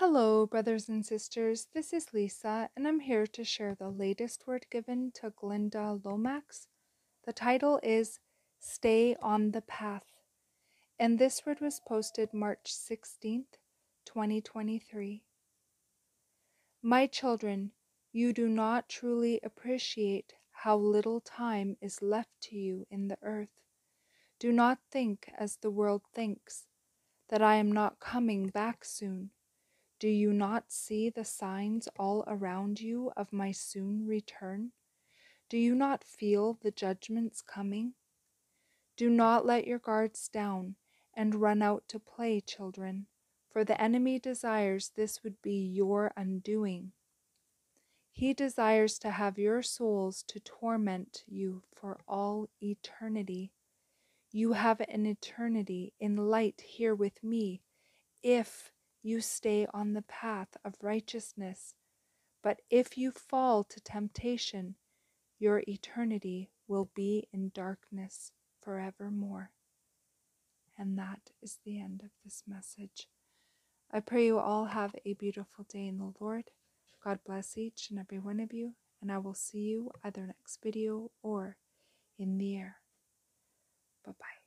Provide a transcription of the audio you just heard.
Hello, brothers and sisters. This is Lisa, and I'm here to share the latest word given to Glynda Lomax. The title is Stay on the Path, and this word was posted March 16th, 2023. My children, you do not truly appreciate how little time is left to you in the earth. Do not think as the world thinks, that I am not coming back soon do you not see the signs all around you of my soon return? Do you not feel the judgments coming? Do not let your guards down and run out to play, children, for the enemy desires this would be your undoing. He desires to have your souls to torment you for all eternity. You have an eternity in light here with me if you stay on the path of righteousness. But if you fall to temptation, your eternity will be in darkness forevermore. And that is the end of this message. I pray you all have a beautiful day in the Lord. God bless each and every one of you, and I will see you either next video or in the air. Bye bye.